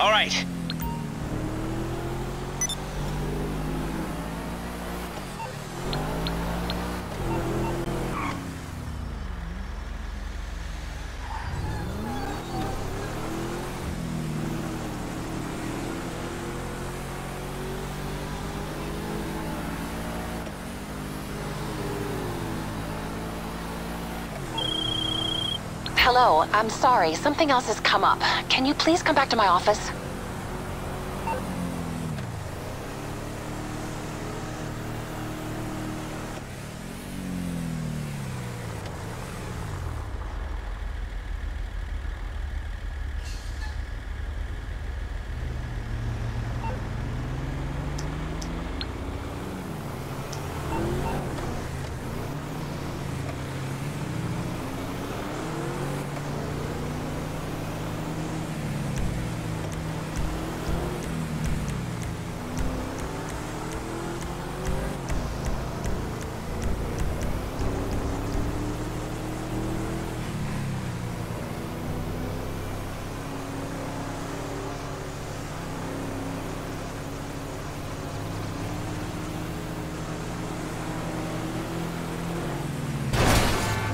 All right. Hello, I'm sorry. Something else has come up. Can you please come back to my office?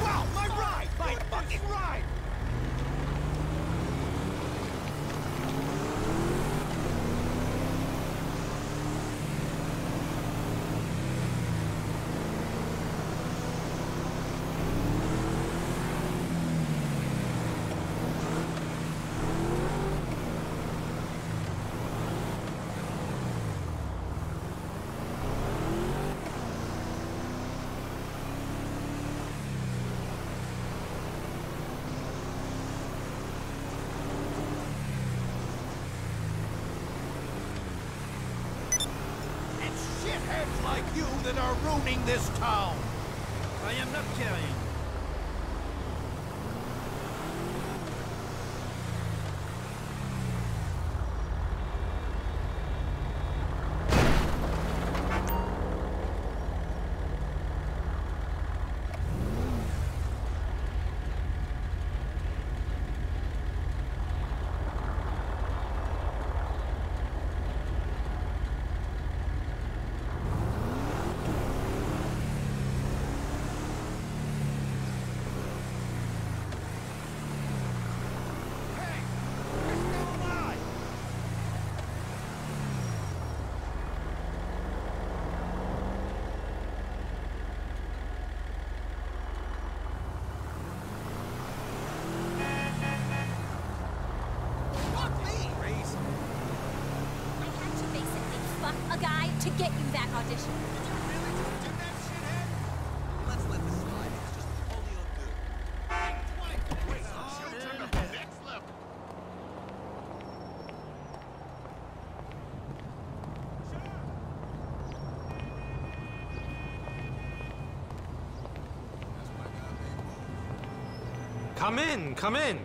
Wow, my ride! My fucking ride! It's shitheads like you that this town! I am not carrying. Hey! We're still alive! Fuck me! Crazy. I had to basically fuck a guy to get you that audition. Did you really just do that, shithead? Let's let this slide. It's just only on good. Wait, oh, you turned up the next level. Come in, come in.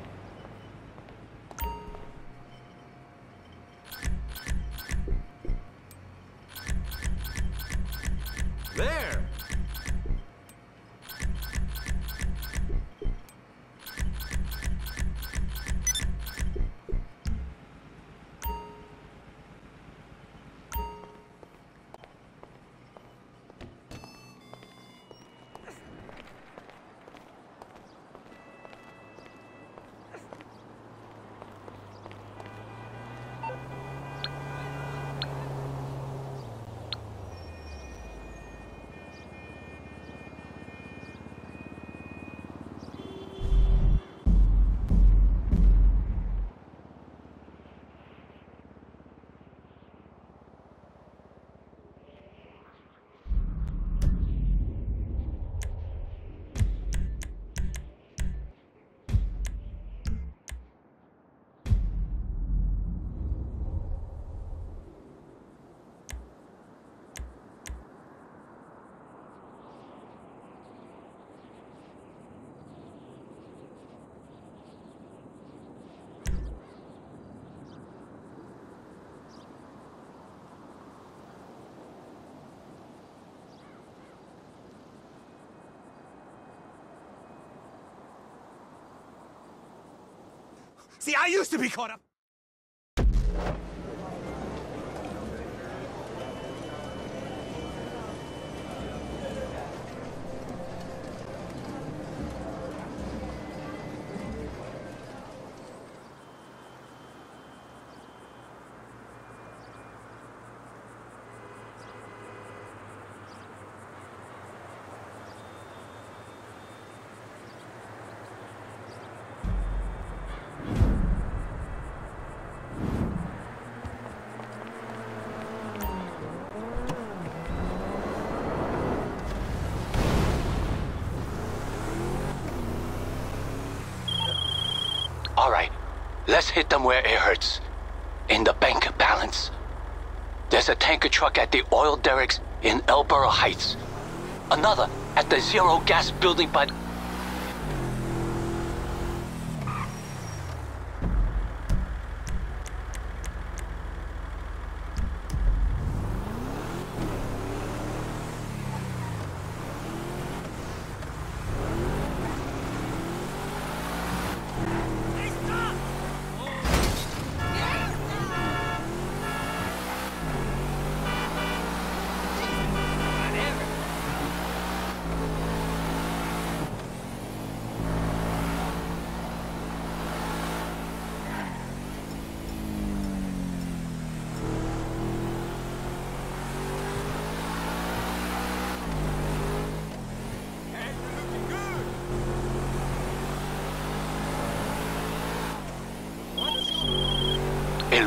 See, I used to be caught up. Let's hit them where it hurts. In the bank balance. There's a tanker truck at the oil derricks in El Burro Heights. Another at the Xero Gas building by...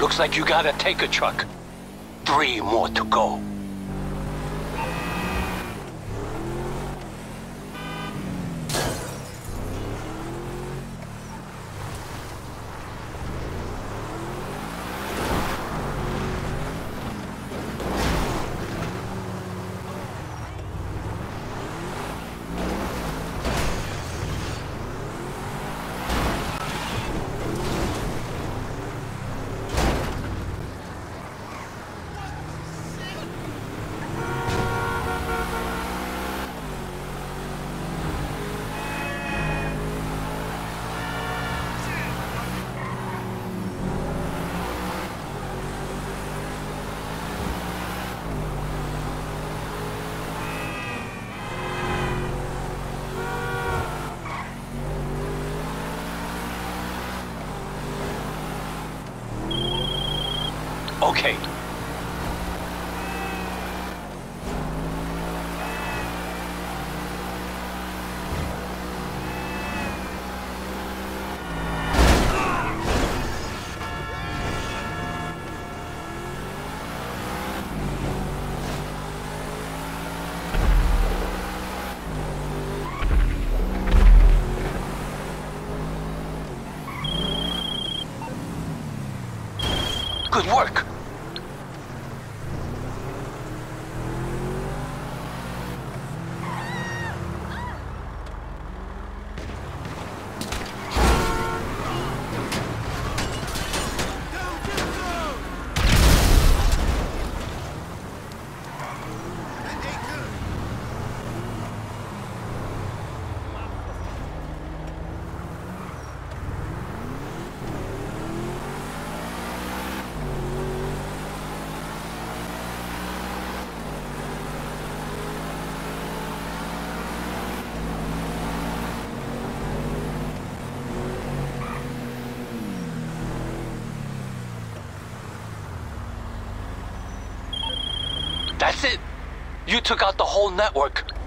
looks like you got to take a truck. Three more to go. Good You took out the whole network.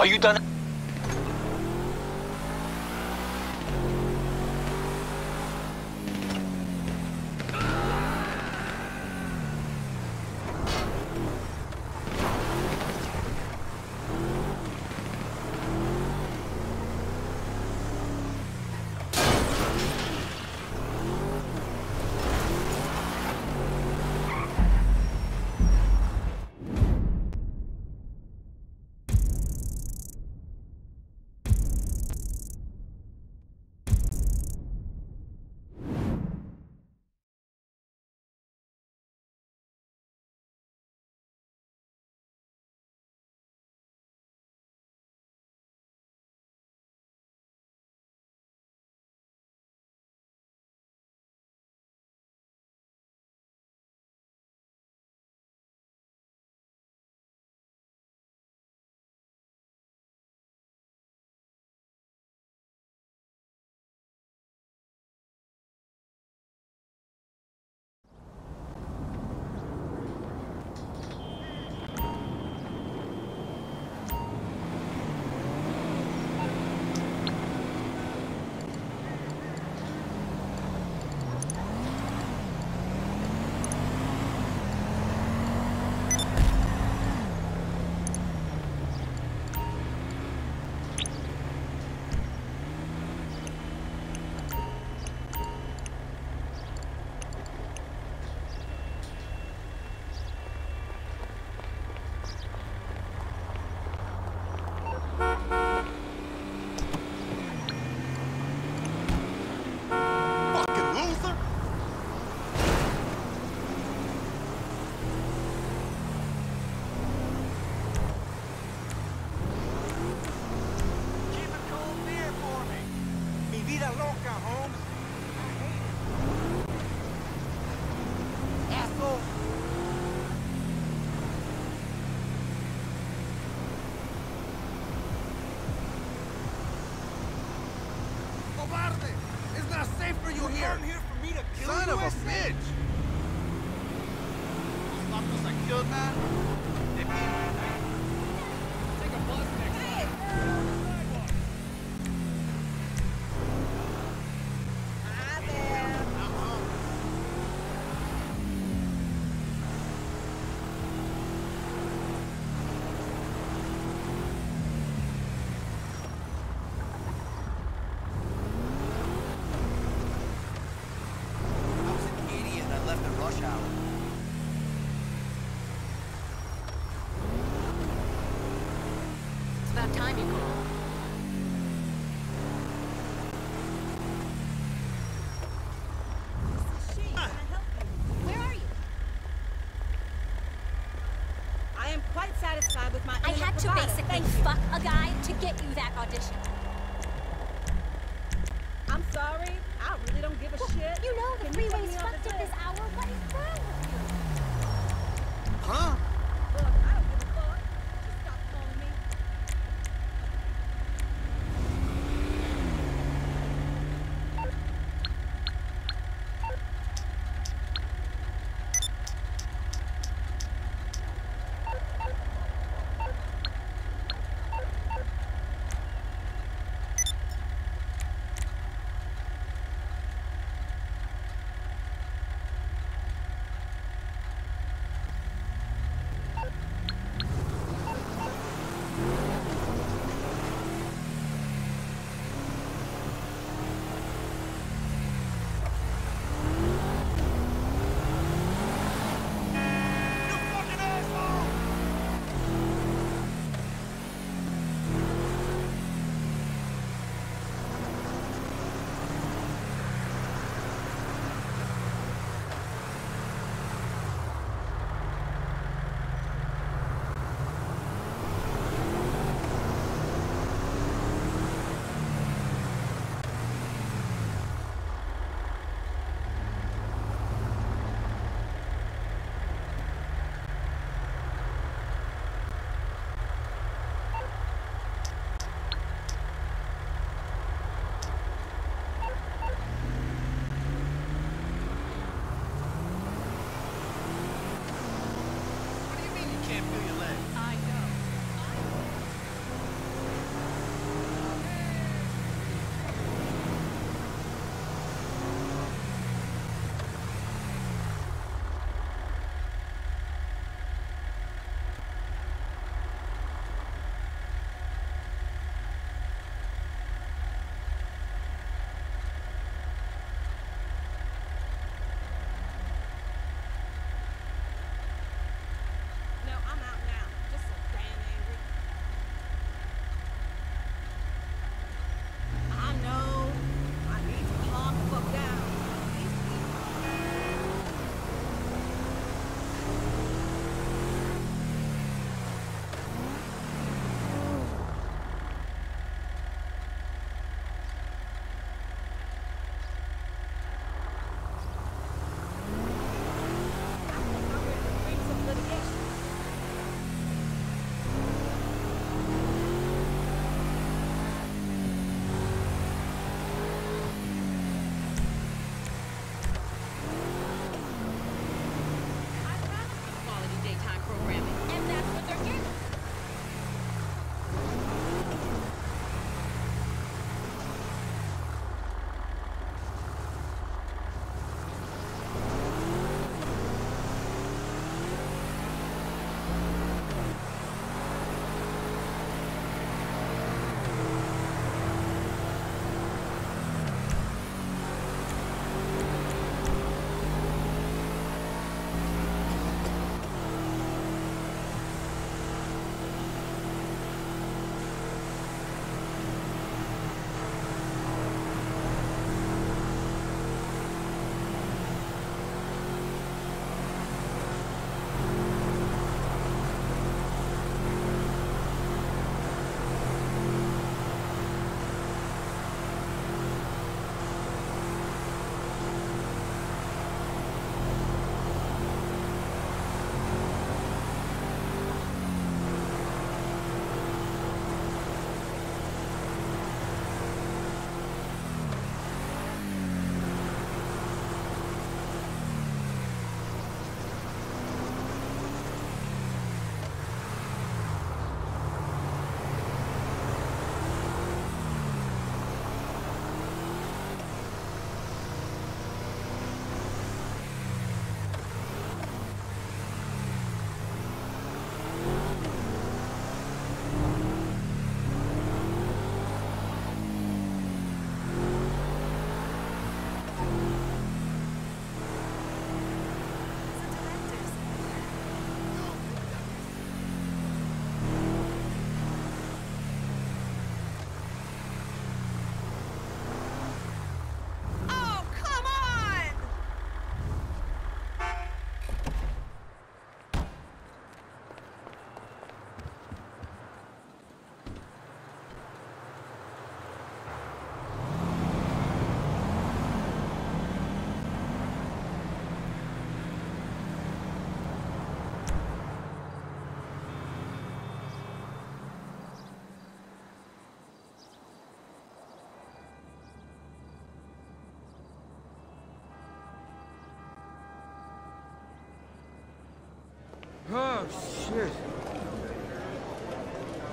Are you done? Fuck a guy to get you that audition.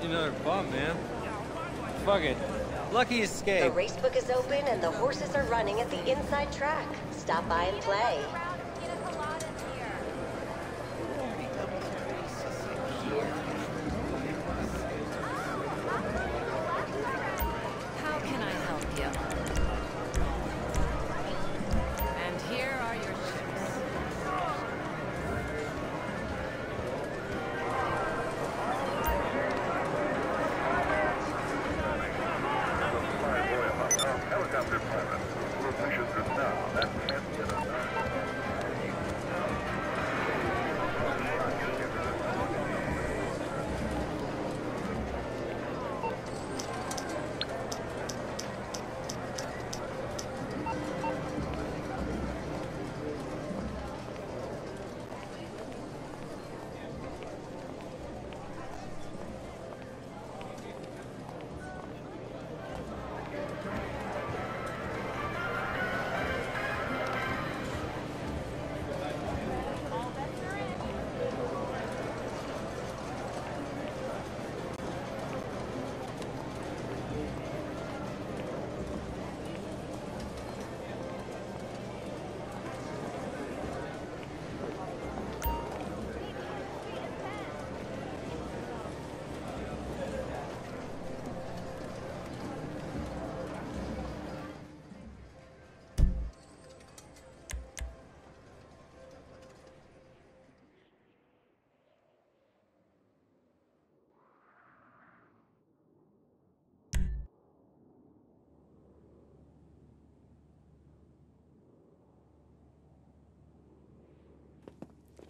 Another bump, man. Fuck it. Lucky escape. The race book is open and the horses are running at the inside track. Stop by and play.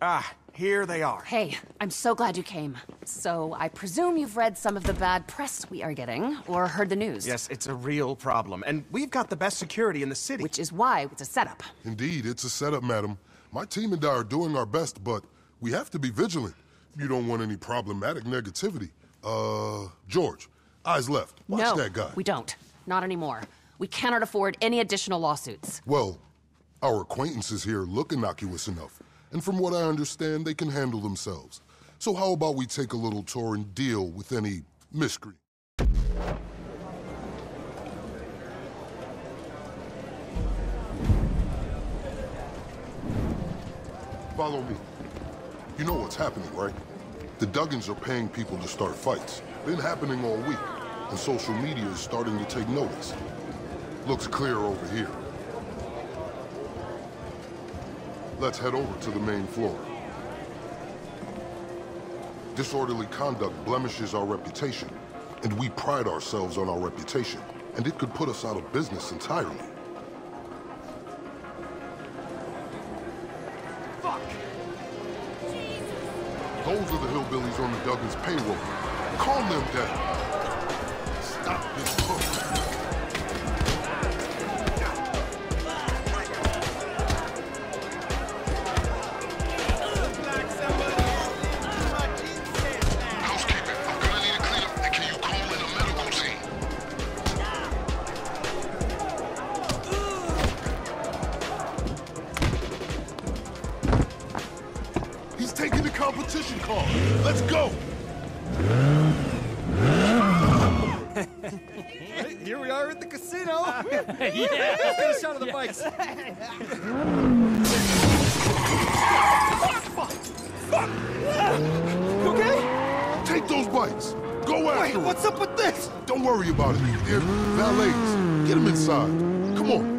Ah, here they are. Hey, I'm so glad you came. So, I presume you've read some of the bad press we are getting, or heard the news. Yes, it's a real problem, and we've got the best security in the city. Which is why it's a setup. Indeed, it's a setup, madam. My team and I are doing our best, but we have to be vigilant. You don't want any problematic negativity. Uh, George, eyes left. Watch no, that guy. we don't. Not anymore. We cannot afford any additional lawsuits. Well, our acquaintances here look innocuous enough, and from what I understand, they can handle themselves. So how about we take a little tour and deal with any miscreant? Follow me. You know what's happening, right? The Duggans are paying people to start fights. Been happening all week, and social media is starting to take notice. Looks clear over here. Let's head over to the main floor. Disorderly conduct blemishes our reputation, and we pride ourselves on our reputation, and it could put us out of business entirely. Fuck! Those are the hillbillies on the Duggans payroll. Calm them down. Come on.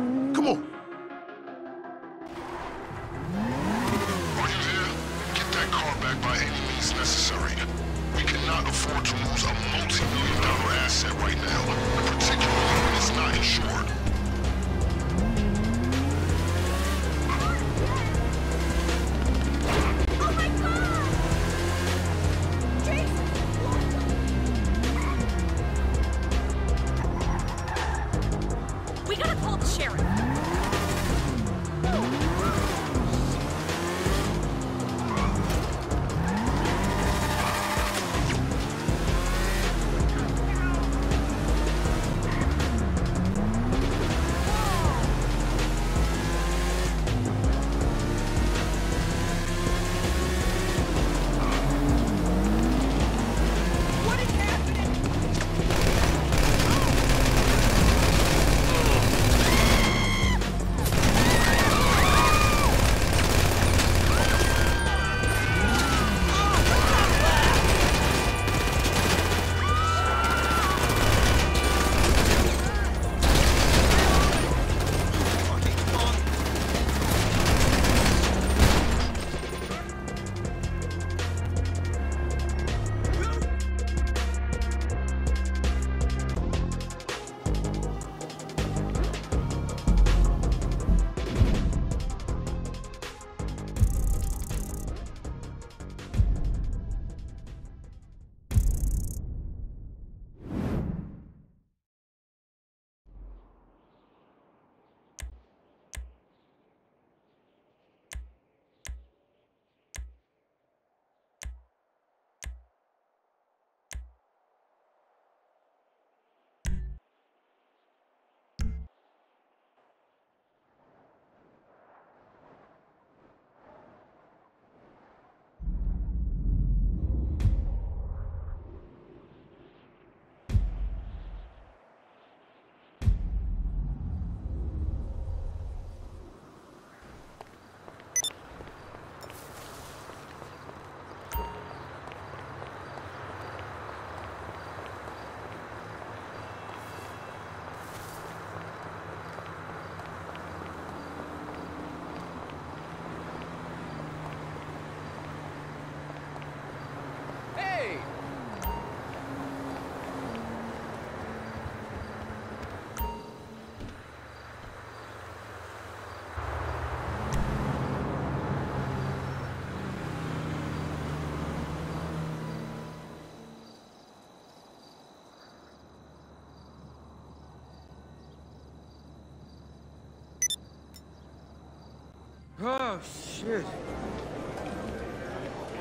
Oh, shit.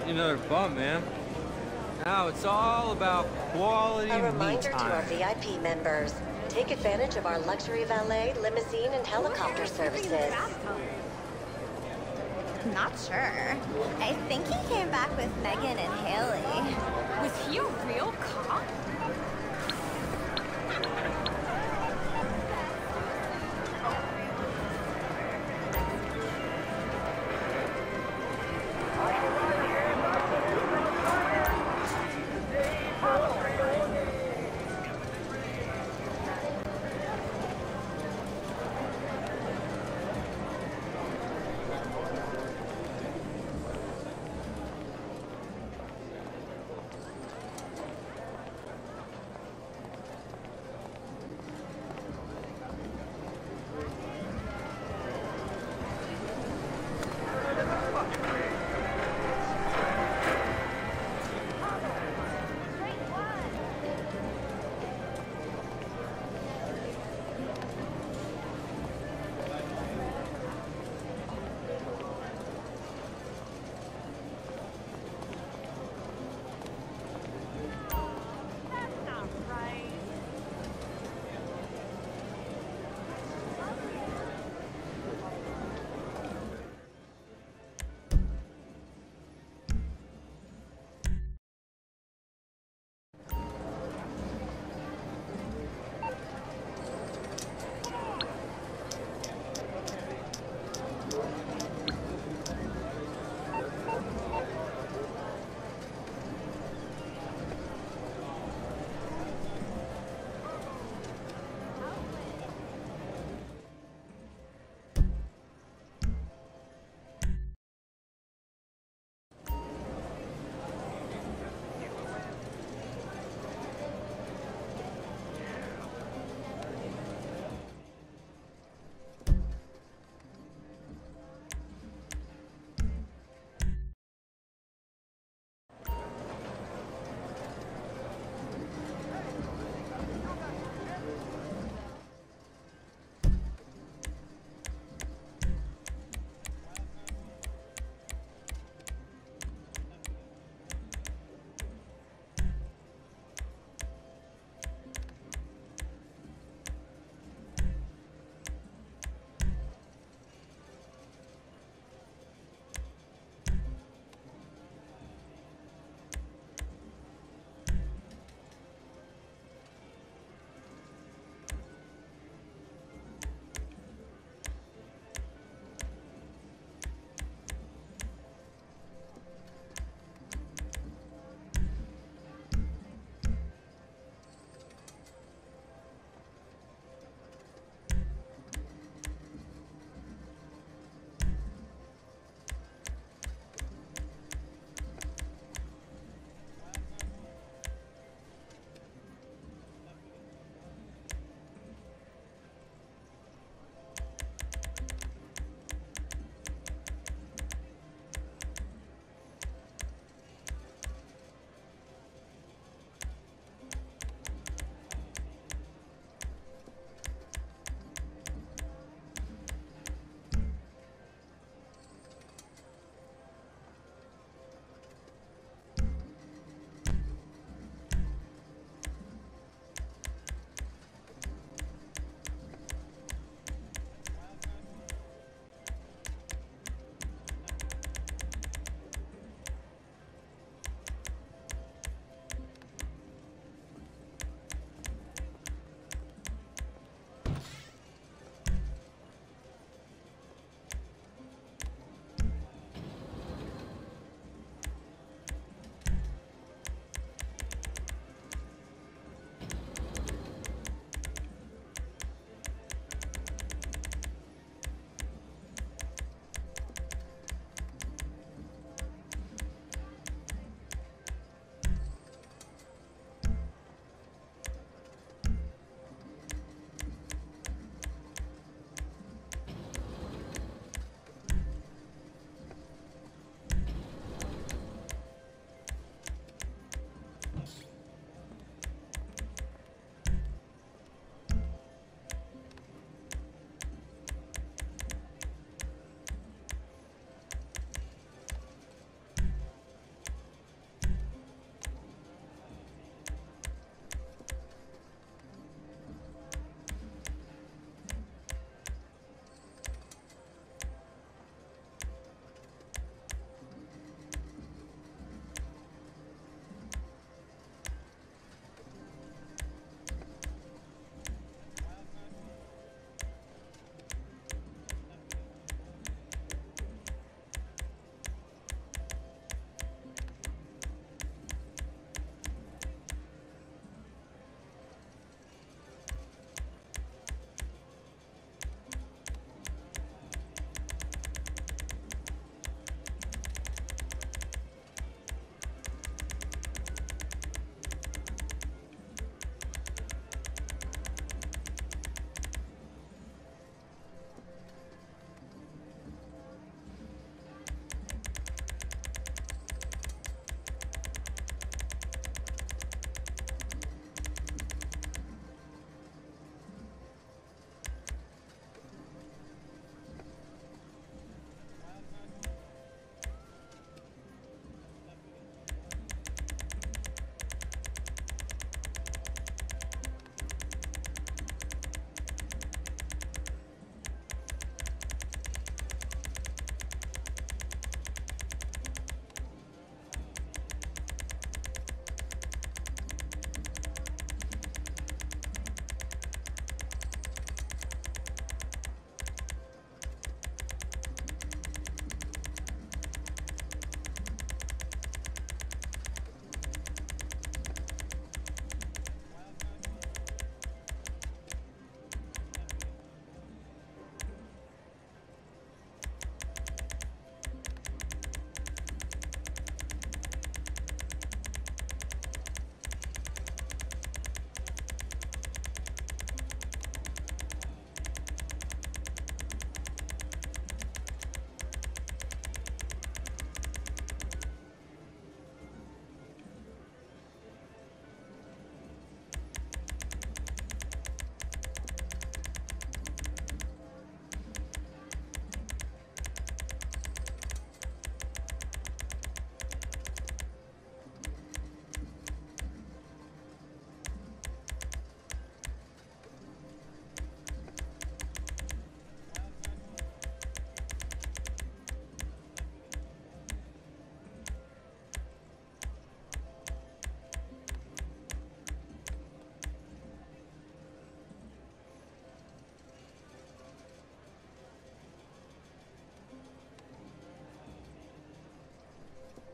Another bump, man. Now it's all about quality A me reminder to our. VIP members. Take advantage of our luxury valet, limousine, and helicopter services. Not sure. I think he came back with Megan and Haley. Was he a real cop?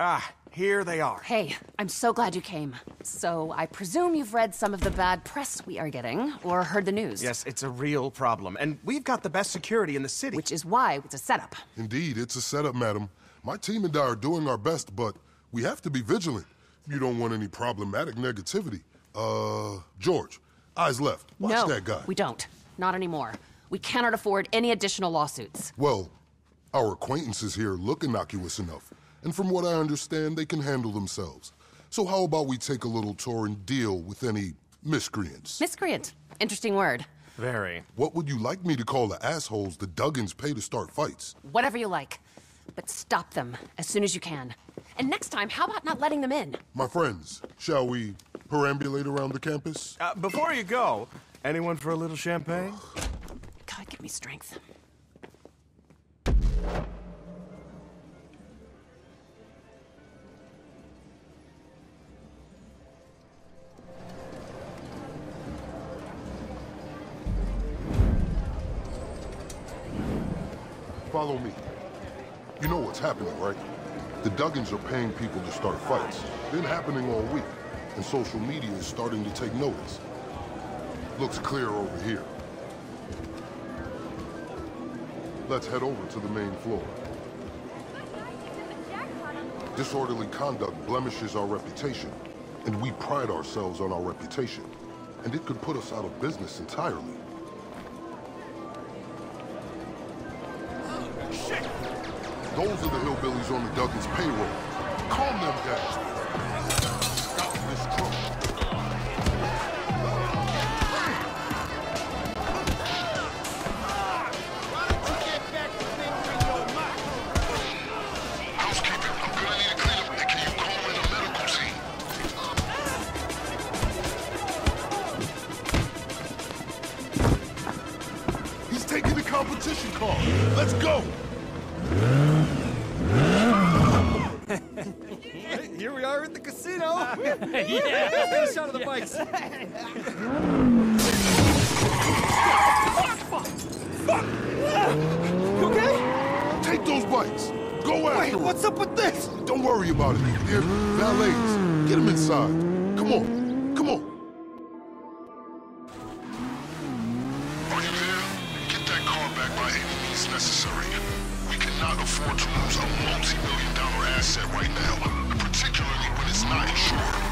Ah, here they are. Hey, I'm so glad you came. So, I presume you've read some of the bad press we are getting, or heard the news. Yes, it's a real problem, and we've got the best security in the city. Which is why it's a setup. Indeed, it's a setup, madam. My team and I are doing our best, but we have to be vigilant. You don't want any problematic negativity. Uh, George, eyes left. Watch no, that guy. we don't. Not anymore. We cannot afford any additional lawsuits. Well, our acquaintances here look innocuous enough, and from what I understand, they can handle themselves. So how about we take a little tour and deal with any miscreants? Miscreant. Interesting word. Very. What would you like me to call the assholes the Duggans pay to start fights? Whatever you like. But stop them as soon as you can. And next time, how about not letting them in? My friends, shall we perambulate around the campus? Uh, before you go, anyone for a little champagne? God, give me strength. Follow me. You know what's happening, right? The Duggans are paying people to start fights. Been happening all week, and social media is starting to take notice. Looks clear over here. Let's head over to the main floor. Disorderly conduct blemishes our reputation, and we pride ourselves on our reputation. And it could put us out of business entirely. Those are the hillbillies on the Duggans payroll. Calm them down. Go after Wait, what's up with this? Don't worry about it. They're valets. Get them inside. Come on. Come on. Are you there? Get that car back by any means necessary. We cannot afford to lose a multi-million dollar asset right now, particularly when it's not insured.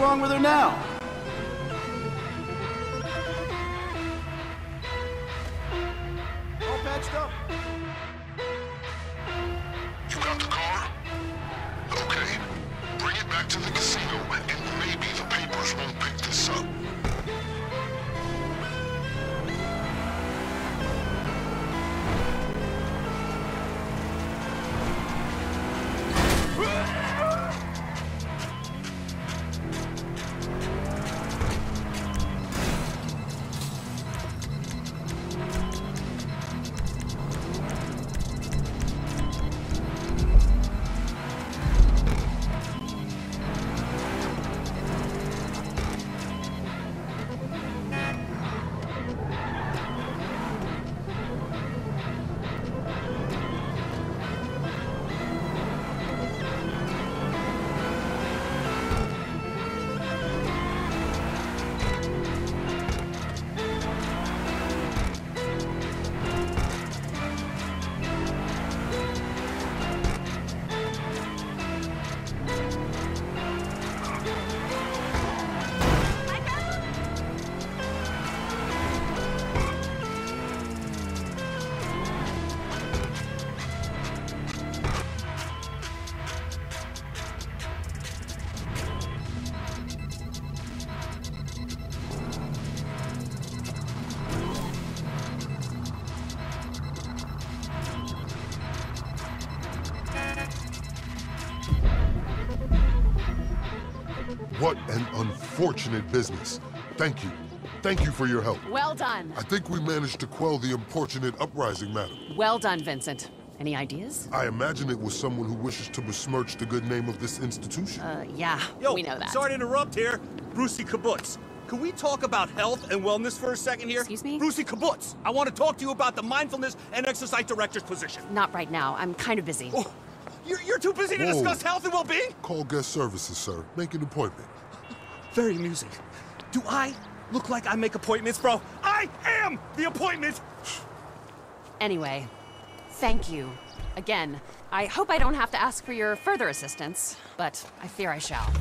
Wrong with her now? Unfortunate business. Thank you. Thank you for your help. Well done. I think we managed to quell the unfortunate uprising, madam. Well done, Vincent. Any ideas? I imagine it was someone who wishes to besmirch the good name of this institution. Uh, yeah, Yo, we know that. sorry to interrupt here. Brucie Kibbutz. Can we talk about health and wellness for a second here? Excuse me? Brucie Kibbutz. I want to talk to you about the mindfulness and exercise director's position. Not right now. I'm kind of busy. Oh, you're, you're too busy to discuss health and well-being? Call guest services, sir. Make an appointment. Very amusing. Do I look like I make appointments, bro? I am the appointment! Anyway, thank you. Again, I hope I don't have to ask for your further assistance, but I fear I shall.